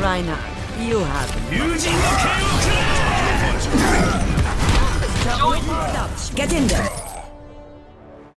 Reiner, you have 友人の剣をくれ Get in there.